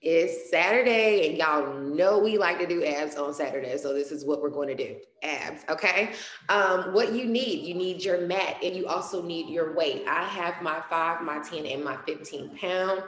It's Saturday, and y'all know we like to do abs on Saturday. So this is what we're going to do: abs. Okay. Um, what you need, you need your mat, and you also need your weight. I have my five, my ten, and my fifteen pound.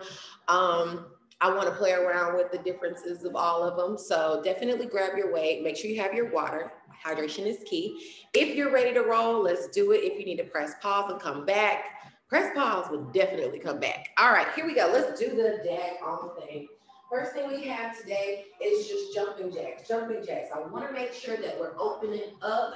Um, I want to play around with the differences of all of them. So definitely grab your weight. Make sure you have your water. Hydration is key. If you're ready to roll, let's do it. If you need to press pause and come back, press pause will definitely come back. All right, here we go. Let's do the dag on thing. First thing we have today is just jumping jacks. Jumping jacks. I want to make sure that we're opening up,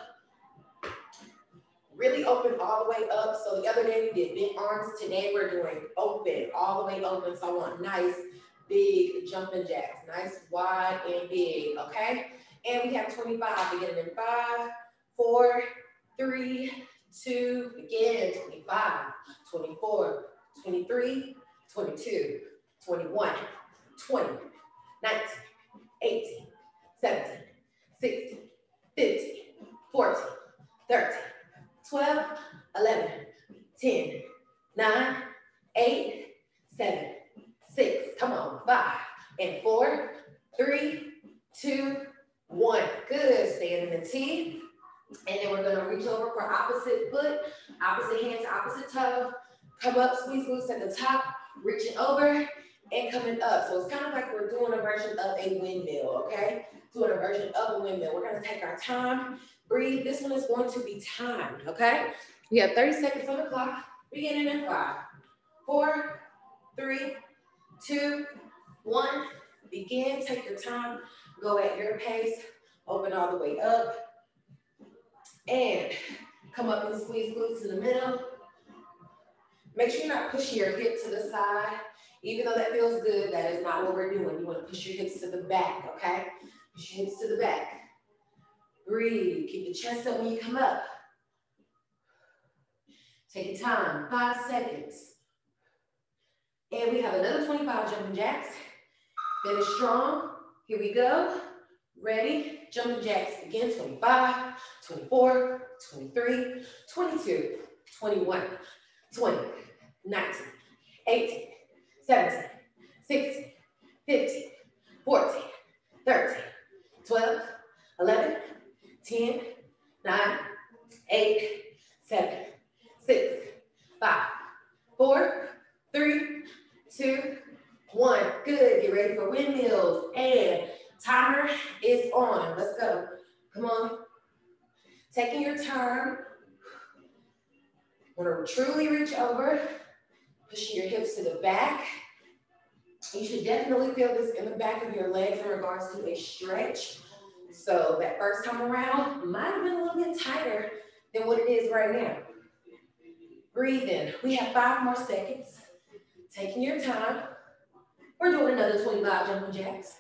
really open all the way up. So the other day we did big arms. Today we're doing open, all the way open. So I want nice big jumping jacks, nice wide and big, okay? And we have 25, beginning in five, four, three, two, begin, 25, 24, 23, 22, 21, 20, 19, 18, 17, 16, 15, 14, 13, 12, 11, 10, 9, 8, 7, six, come on, five, and four, three, two, one. Good, stand in the T. And then we're gonna reach over for opposite foot, opposite hands, opposite toe. Come up, squeeze glutes at the top, reaching over and coming up. So it's kind of like we're doing a version of a windmill, okay? Doing a version of a windmill. We're gonna take our time, breathe. This one is going to be timed, okay? We have 30 seconds on the clock, beginning in five, four, three, two, one. Begin, take your time, go at your pace, open all the way up, and come up and squeeze glutes in the middle. Make sure you're not pushing your hip to the side. Even though that feels good, that is not what we're doing. You want to push your hips to the back, okay? Push your hips to the back. Breathe. Keep the chest up when you come up. Take your time. Five seconds. And we have another 25 jumping jacks. Finish strong. Here we go. Ready? Jumping jacks again. 25, 24, 23, 22, 21, 20, 19, 18, 17, 16, 15, 14, 13, 12, 11, 10, 9, 8, 7, 6, 5, 4, 3, two, one. Good. Get ready for windmills. And timer is on. Let's go. Come on. Taking your time. Want to truly reach over. Pushing your hips to the back. You should definitely feel this in the back of your legs in regards to a stretch. So that first time around might have been a little bit tighter than what it is right now. Breathe in. We have five more seconds. Taking your time. We're doing another 25 jumping jacks.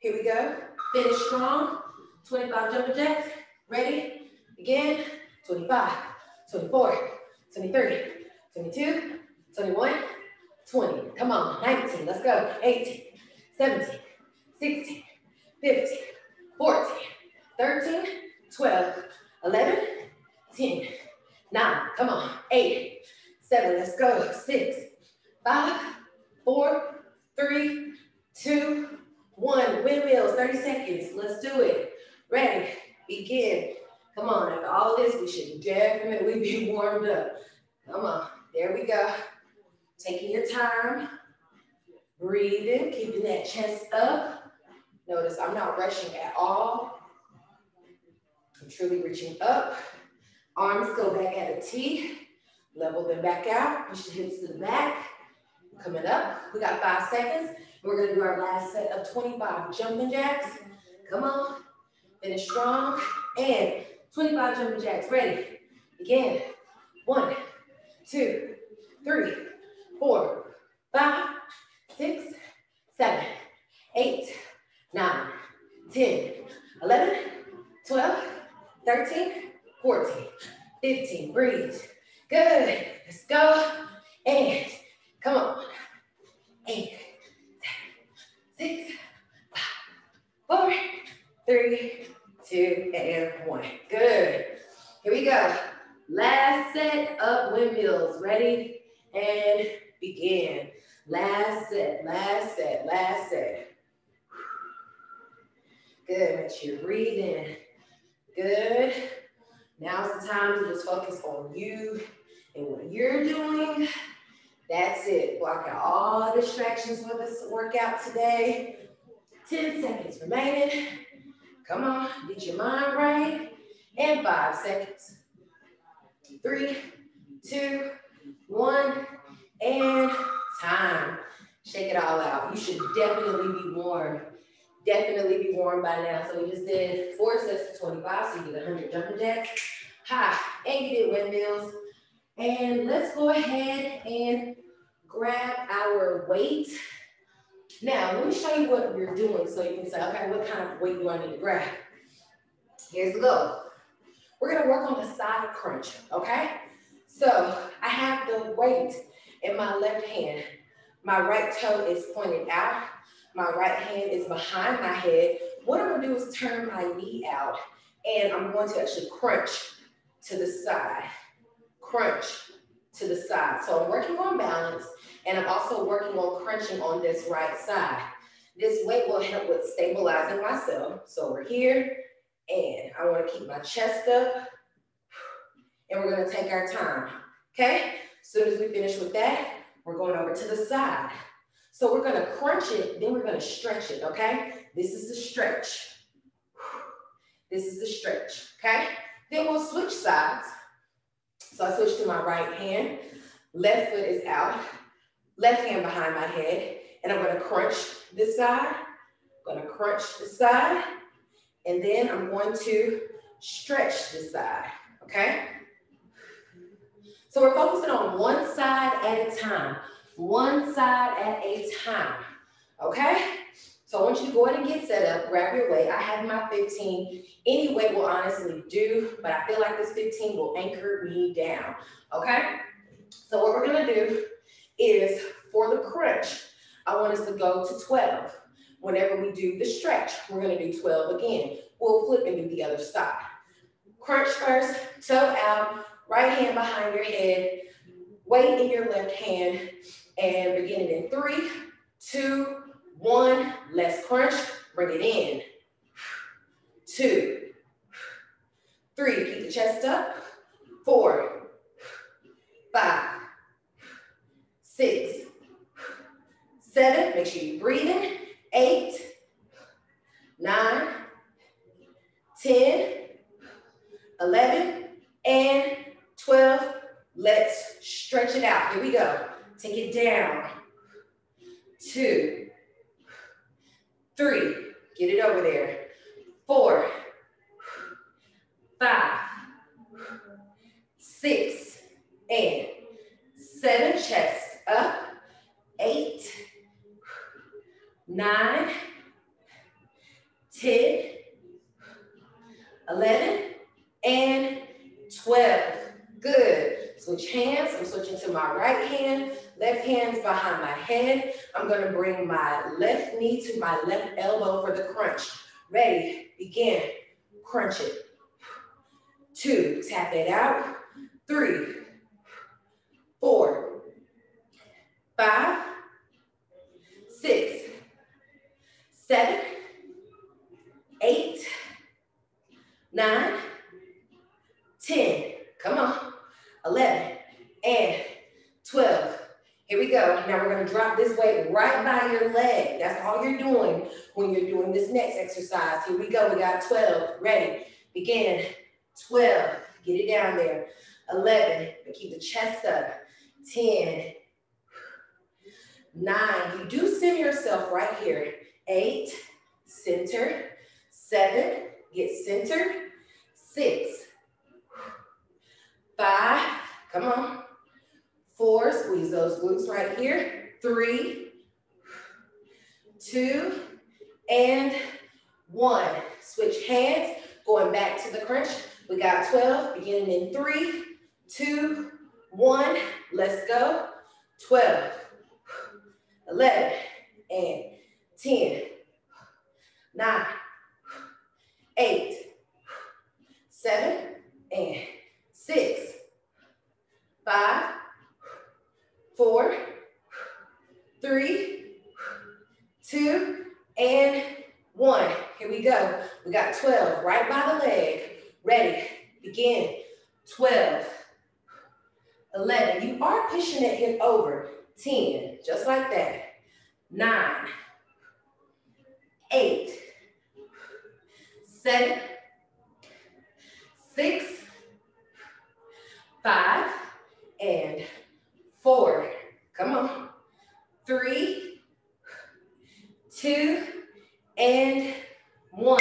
Here we go. Finish strong. 25 jumping jacks. Ready? Again. 25, 24, 23, 22, 21, 20. Come on. 19. Let's go. 18, 17, 16, 15, 14, 13, 12, 11, 10, 9. Come on. 8, 7. Let's go. 6, five, four, three, two, one. Windmills, 30 seconds. Let's do it. Ready, begin. Come on, after all this, we should definitely be warmed up. Come on, there we go. Taking your time, breathing, keeping that chest up. Notice I'm not rushing at all. I'm truly reaching up. Arms go back at a T. Level them back out. Push the hips to the back. Coming up, we got five seconds. We're gonna do our last set of 25 jumping jacks. Come on, finish strong. And 25 jumping jacks, ready. Again, one, two, three, four, five, six, seven, eight, nine, 10, 11, 12, 13, 14, 15, breathe. Good, let's go. And Come on. Eight, seven, six, five, four, three, two, and one. Good. Here we go. Last set of windmills. Ready? And begin. Last set, last set, last set. Good, make sure you breathe in. Good. Now's the time to just focus on you and what you're doing. That's it. Block out all distractions for this workout today. 10 seconds remaining. Come on, get your mind right. And five seconds. Three, two, one, and time. Shake it all out. You should definitely be warm. Definitely be warm by now. So we just did four sets of 25, so you did 100 jumping jacks. Ha, and you did windmills. And let's go ahead and grab our weight. Now, let me show you what you're doing so you can say, okay, what kind of weight do I need to grab? Here's the goal. We're gonna work on the side crunch, okay? So I have the weight in my left hand. My right toe is pointed out. My right hand is behind my head. What I'm gonna do is turn my knee out and I'm going to actually crunch to the side. Crunch to the side. So I'm working on balance and I'm also working on crunching on this right side. This weight will help with stabilizing myself. So we're here and I wanna keep my chest up and we're gonna take our time, okay? Soon as we finish with that, we're going over to the side. So we're gonna crunch it, then we're gonna stretch it, okay? This is the stretch. This is the stretch, okay? Then we'll switch sides. So I switch to my right hand. Left foot is out. Left hand behind my head. And I'm gonna crunch this side. I'm gonna crunch this side. And then I'm going to stretch this side, okay? So we're focusing on one side at a time. One side at a time, okay? So I want you to go ahead and get set up, grab your weight. I have my 15. Any weight will honestly do, but I feel like this 15 will anchor me down, okay? So what we're gonna do is for the crunch, I want us to go to 12. Whenever we do the stretch, we're gonna do 12 again. We'll flip and do the other side. Crunch first, toe out, right hand behind your head, weight in your left hand, and beginning in three, two, one, let's crunch, bring it in. Two, three, keep the chest up. Four, five, six, seven, make sure you're breathing. Eight, nine, 10, 11, and 12. Let's stretch it out. Here we go. Take it down. Two, three, get it over there. Four, five, six, and seven, chest up. Eight, nine, 10, 11, and 12. Good. Switch hands. I'm switching to my right hand. Left hand's behind my head. I'm gonna bring my left knee to my left elbow for the crunch. Ready, begin, crunch it. Two, tap it out. Three, four, five, six, seven, eight, nine, 10, come on, 11, and 12. Here we go. Now we're gonna drop this weight right by your leg. That's all you're doing when you're doing this next exercise. Here we go, we got 12, ready, begin, 12, get it down there, 11, but keep the chest up, 10, nine, you do center yourself right here, eight, center, seven, get centered, six, five, come on, four, squeeze those glutes right here, three, two, and one. Switch hands, going back to the crunch. We got 12, beginning in three, two, one, let's go. 12, 11, and 10, 9, 8, 7, and 6, 5, 4, 3, two, and one. Here we go. We got 12 right by the leg. Ready, begin. 12, 11. You are pushing that hip over. 10, just like that. Nine, eight, seven, six, five, and four. Come on. Three, two, and one.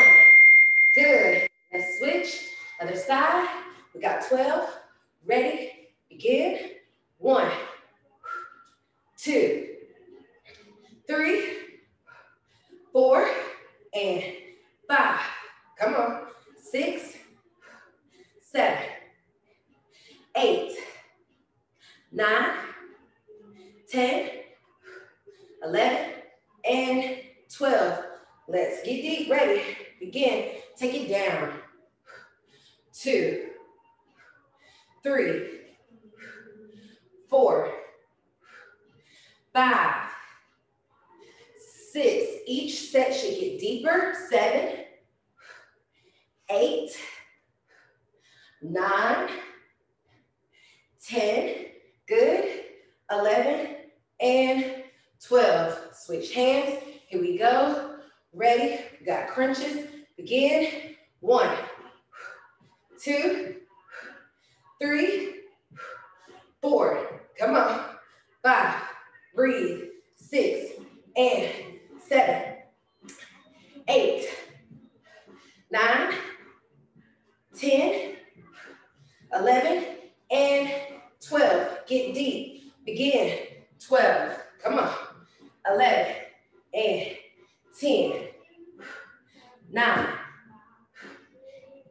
Good. Let's switch. Other side. We got 12. Ready? Begin. One, two, three, four, and five. Come on. Six, seven, eight, nine, 10, 11, and 12. Let's get deep, ready. Begin, take it down. Two, three, four, five, six. Each set should get deeper. Seven, eight, nine, 10, good, 11, and 12. Switch hands, here we go. Ready, got crunches, begin. One, two, three, four, come on. Five, breathe, six, and seven, eight, nine, 10, 11, and 12. Get deep. Begin. 12. Come on. 11 and 10, 9,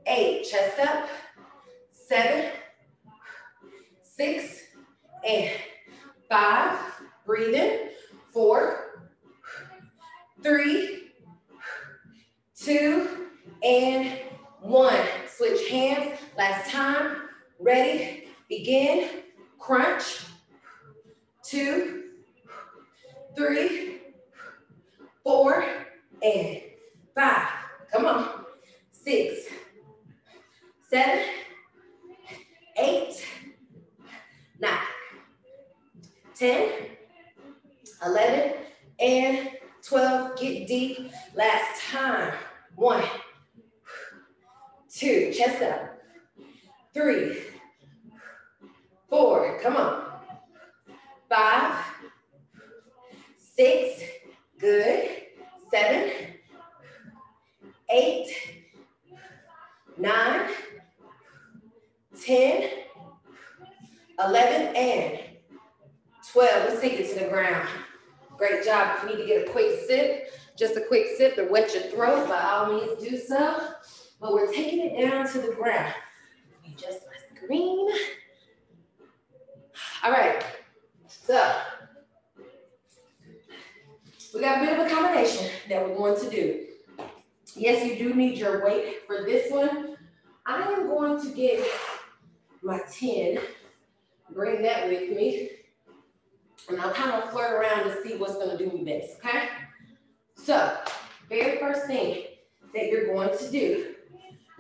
8. Chest up. 7, 6, and 5. Breathe in. 4, 3, 2, and 1. Switch hands. Last time. Ready. Begin. Crunch. Two, three, four, and five. Come on. Six, seven, eight, nine, 10, 11, and 12. Get deep. Last time. One, two, chest up. Three, four, come on. Five, six, good. Seven, eight, nine, 10, 11, and 12. Let's take it to the ground. Great job. If you need to get a quick sip, just a quick sip to wet your throat, by all means do so. But we're taking it down to the ground. Just my screen. All right, so we got a bit of a combination that we're going to do. Yes, you do need your weight for this one. I am going to get my 10, bring that with me, and I'll kind of flirt around to see what's gonna do me best, okay? So, very first thing that you're going to do,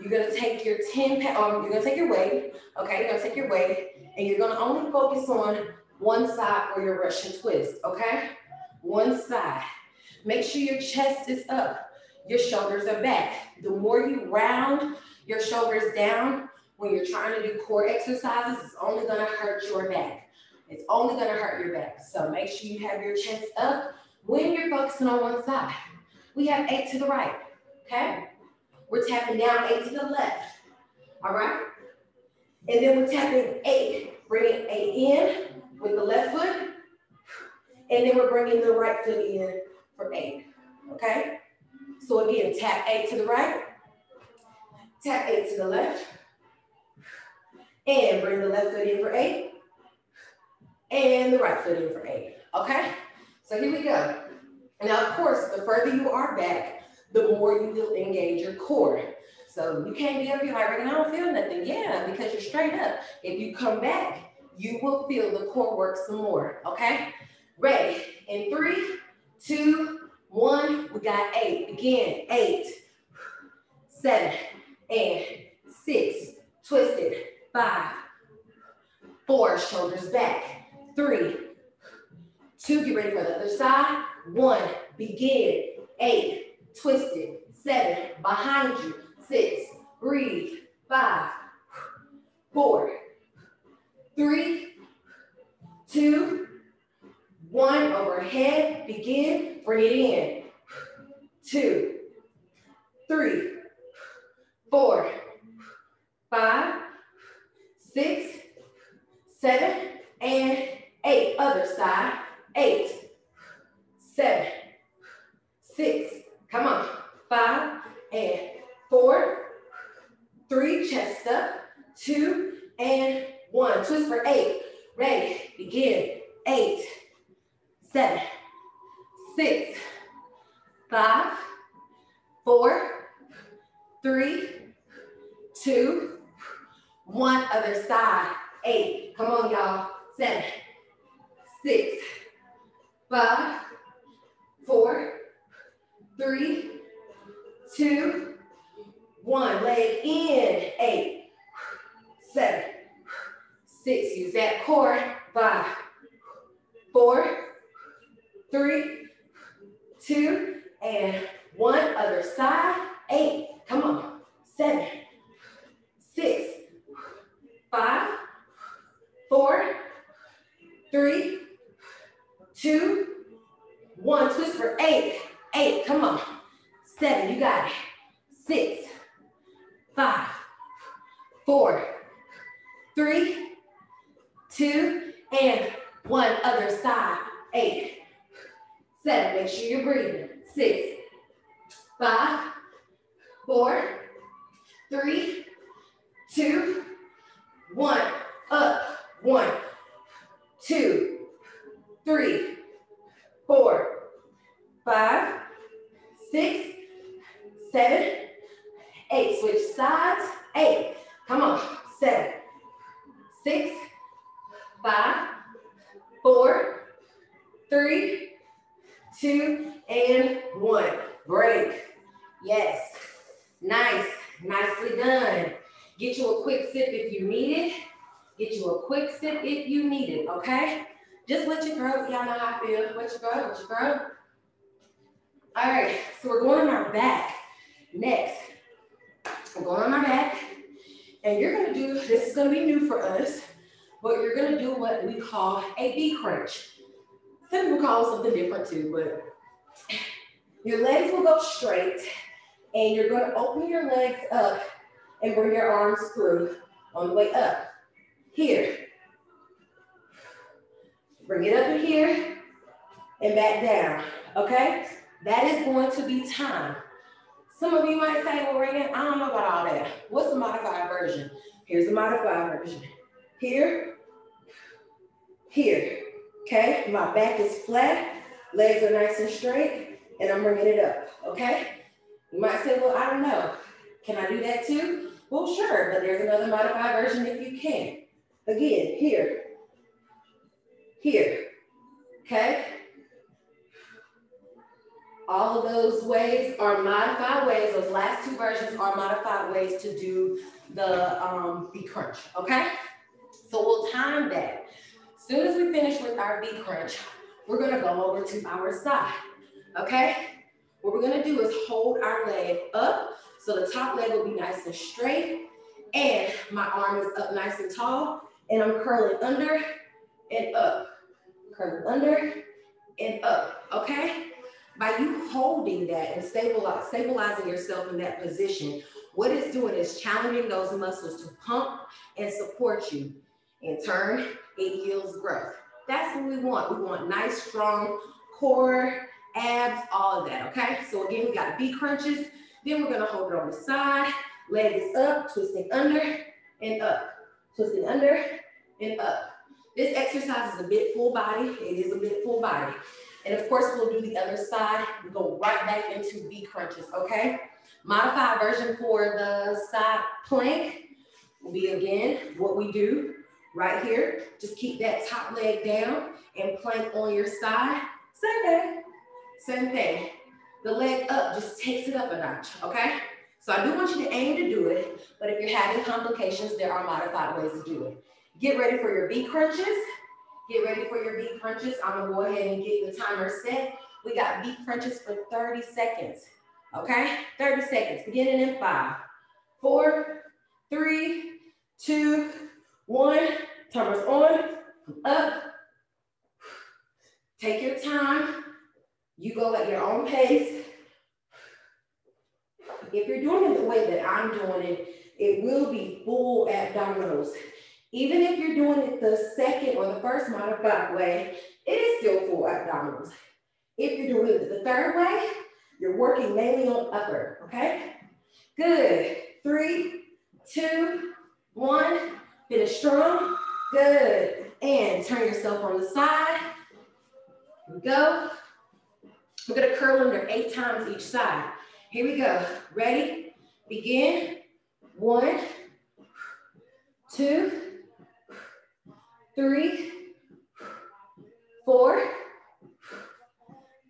you're gonna take your 10 pound, um, you're gonna take your weight, okay? You're gonna take your weight, and you're gonna only focus on one side for your Russian twist, okay? One side. Make sure your chest is up, your shoulders are back. The more you round your shoulders down when you're trying to do core exercises, it's only gonna hurt your back. It's only gonna hurt your back. So make sure you have your chest up when you're focusing on one side. We have eight to the right, okay? We're tapping down eight to the left, all right? And then we're tapping eight, bringing eight in with the left foot, and then we're bringing the right foot in for eight, okay? So again, tap eight to the right, tap eight to the left, and bring the left foot in for eight, and the right foot in for eight, okay? So here we go. Now, of course, the further you are back, the more you will engage your core. So you can't be up here like, I don't feel nothing. Yeah, because you're straight up. If you come back, you will feel the core work some more, okay? Ready, in three, two, one. we got eight. Again, eight, seven, and six. Twisted. Five, four, shoulders back. Three, two, get ready for the other side. One, begin. Eight, twisted. Seven, behind you. Six, breathe. Five, four, three, two, one, overhead, begin, bring it in. Two, three, four, five, six, seven, two, and one. Break. Yes. Nice. Nicely done. Get you a quick sip if you need it. Get you a quick sip if you need it, okay? Just let your throat, y'all know how I feel. Let your throat, let your throat. All right, so we're going on our back. Next, we're going on our back. And you're gonna do, this is gonna be new for us, but you're gonna do what we call a V crunch. Some people call something different too, but your legs will go straight and you're gonna open your legs up and bring your arms through on the way up. Here. Bring it up in here and back down, okay? That is going to be time. Some of you might say, well, Regan, I don't know about all that. What's the modified version? Here's the modified version. Here, here, okay? My back is flat, legs are nice and straight, and I'm bringing it up, okay? You might say, well, I don't know. Can I do that too? Well, sure, but there's another modified version if you can. Again, here, here, okay? All of those ways are modified ways. Those last two versions are modified ways to do the um, V crunch, okay? So we'll time that. Soon as we finish with our V crunch, we're gonna go over to our side, okay? What we're gonna do is hold our leg up. So the top leg will be nice and straight and my arm is up nice and tall and I'm curling under and up, curling under and up, okay? By you holding that and stabilize, stabilizing yourself in that position, what it's doing is challenging those muscles to pump and support you. In turn, it yields growth. That's what we want. We want nice, strong core, abs, all of that, okay? So again, we got V crunches. Then we're gonna hold it on the side. Leg is up, twisting under and up. Twisting under and up. This exercise is a bit full body. It is a bit full body. And of course, we'll do the other side. We go right back into V crunches, okay? Modified version for the side plank will be again what we do right here. Just keep that top leg down and plank on your side. Same thing, same thing. the leg up just takes it up a notch, okay? So I do want you to aim to do it, but if you're having complications, there are modified ways to do it. Get ready for your V crunches. Get ready for your V crunches. I'm gonna go ahead and get the timer set. We got V crunches for 30 seconds, okay? 30 seconds, beginning in five, four, three, two, one. Timer's on, up. Take your time. You go at your own pace. If you're doing it the way that I'm doing it, it will be full abdominals. Even if you're doing it the second or the first modified way, it is still full abdominals. If you're doing it the third way, you're working mainly on upper, okay? Good. Three, two, one. Finish strong. Good. And turn yourself on the side. Here we go. We're gonna curl under eight times each side. Here we go. Ready? Begin. One, two, three, four,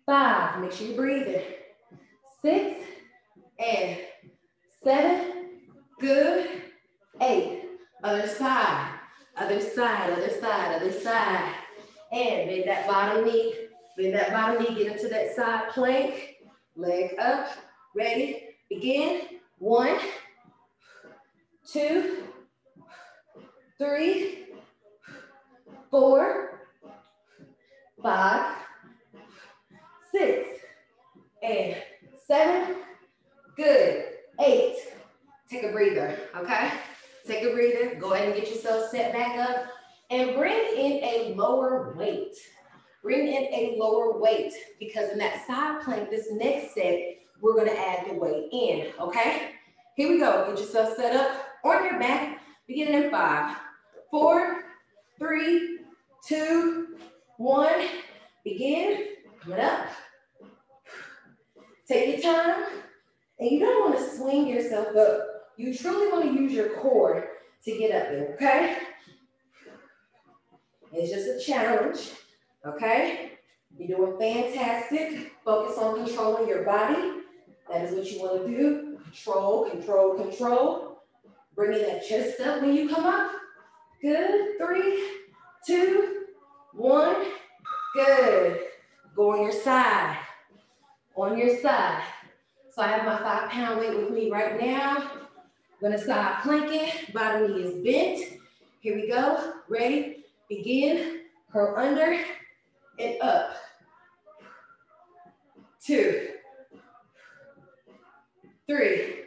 five. Make sure you're breathing. Six and seven. Good. Other side. Other side. Other side. Other side. And bend that bottom knee. Bend that bottom knee. Get into that side plank. Leg up. Ready? Begin. One, two, three, four, five, six, and seven. Good. Eight. Take a breather, okay? Take a breather. Go ahead and get yourself set back up and bring in a lower weight. Bring in a lower weight because in that side plank, this next set, we're gonna add the weight in, okay? Here we go. Get yourself set up on your back, beginning in five, four, three, two, one. Begin, coming up. Take your time. And you don't want to swing yourself up. You truly want to use your core to get up there, okay? It's just a challenge, okay? You're doing fantastic. Focus on controlling your body. That is what you want to do. Control, control, control. Bringing that chest up when you come up. Good. Three, two, one. Good. Go on your side. On your side. So I have my five pound weight with me right now. Gonna side plank it. Bottom knee is bent. Here we go. Ready? Begin. Curl under and up. Two three,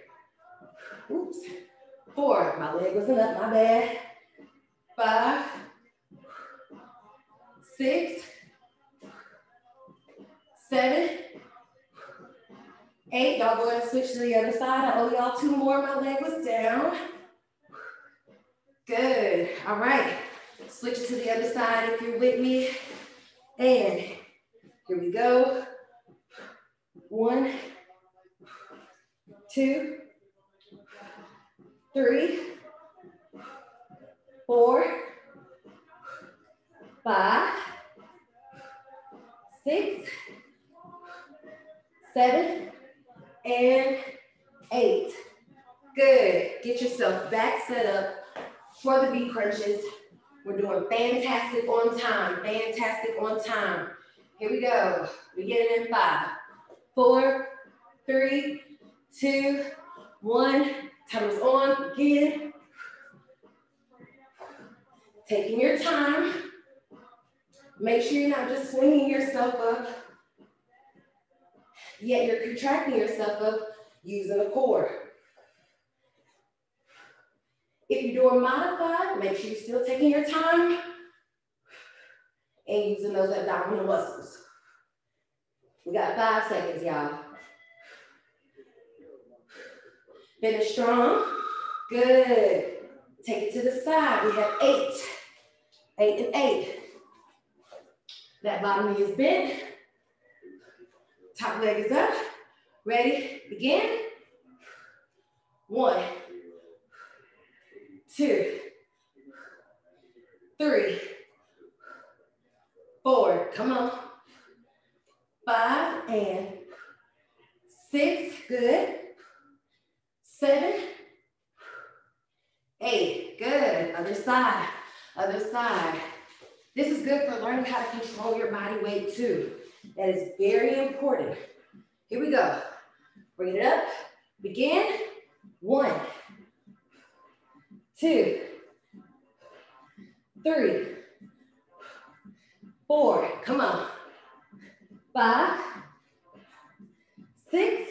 oops, four, my leg wasn't up, my bad, five, six, seven, eight, y'all go ahead and switch to the other side. I owe y'all two more, my leg was down. Good, all right. Switch to the other side if you're with me. And here we go. One, two, three, four, five, six, seven, and eight. Good. Get yourself back set up for the V crunches. We're doing fantastic on time, fantastic on time. Here we go. Beginning in five, four, three, two, one. Timer's on, begin. Taking your time. Make sure you're not just swinging yourself up, yet you're contracting yourself up using the core. If you're doing modified, make sure you're still taking your time and using those abdominal muscles. We got five seconds, y'all. Finish strong. Good. Take it to the side. We have eight. Eight and eight. That bottom knee is bent. Top leg is up. Ready? Begin. One, two, three, four. Come on. Five and six, good. Seven, eight, good. Other side, other side. This is good for learning how to control your body weight too. That is very important. Here we go. Bring it up. Begin. One, two, three, four. Come on. Five, six,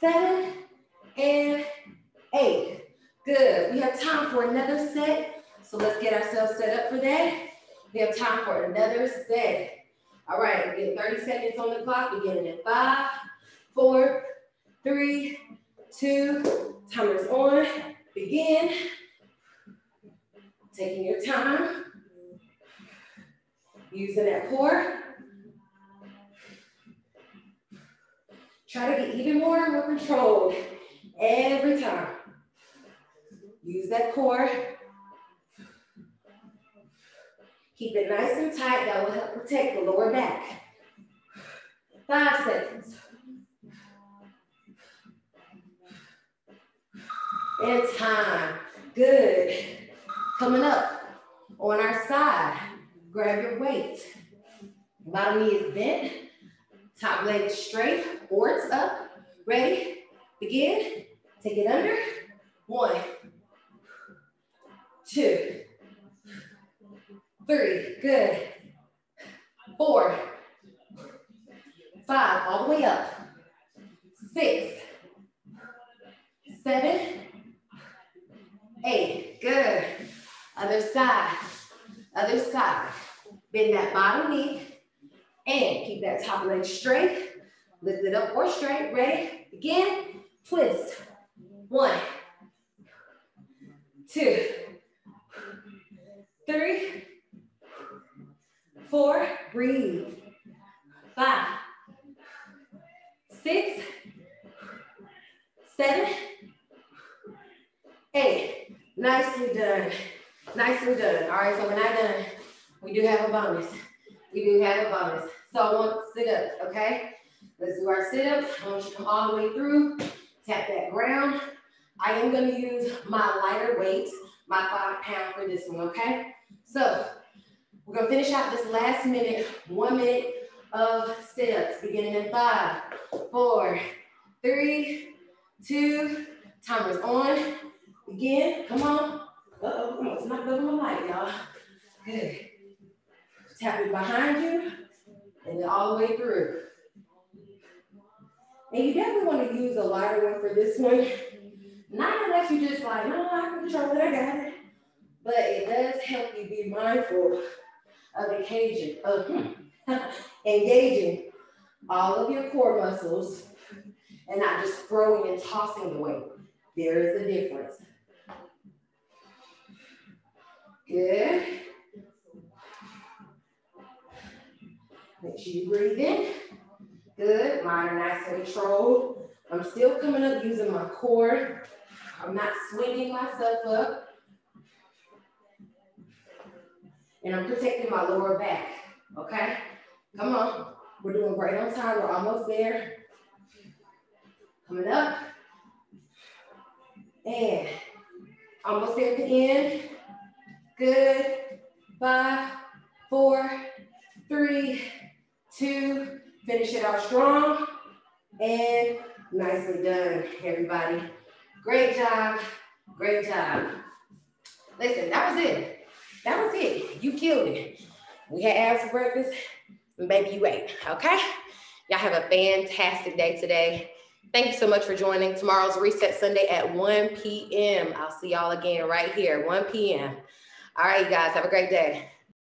seven, and eight. Good. We have time for another set. So let's get ourselves set up for that. We have time for another set. All right, we get 30 seconds on the clock, beginning in five, four, three, two, timers on, begin. Taking your time, using that core. Try to get even more and more controlled every time. Use that core. Keep it nice and tight. That will help protect the lower back. Five seconds. And time. Good. Coming up on our side. Grab your weight. Bottom knee is bent. Top leg is straight Boards up. Ready? Begin. Take it under. One, two, three, good. Four, five, all the way up. Six, seven, eight, good. Other side, other side. Bend that bottom knee and keep that top leg straight. Lift it up or straight, ready? Again, twist. One, two, three, four, breathe. Five, six, seven, eight. Nicely done. Nicely done. All right, so we're not done. We do have a bonus. We do have a bonus. So I want sit-ups, okay? Let's do our sit-ups. I want you to come all the way through. Tap that ground. I am gonna use my lighter weight, my five pound for this one, okay? So we're gonna finish out this last minute, one minute of sit-ups, beginning in five, four, three, two, timer's on. Again, come on. Uh-oh, come on, it's not building my light, y'all. Good. Tap it behind you, and then all the way through. And you definitely want to use a lighter one for this one. Not unless you just like, no, I can control it, I got it. But it does help you be mindful of engaging, of engaging all of your core muscles and not just throwing and tossing the weight. There is a difference. Good. Make sure you breathe in. Good, mine are nice and controlled. I'm still coming up using my core. I'm not swinging myself up. And I'm protecting my lower back, okay? Come on, we're doing great on time, we're almost there. Coming up. And almost there at the end. Good, five, four, three, two, Finish it out strong and nicely done, everybody. Great job, great job. Listen, that was it. That was it. You killed it. We had abs for breakfast, baby, you ate, okay? Y'all have a fantastic day today. Thank you so much for joining. Tomorrow's Reset Sunday at 1 p.m. I'll see y'all again right here, 1 p.m. All right, you guys, have a great day.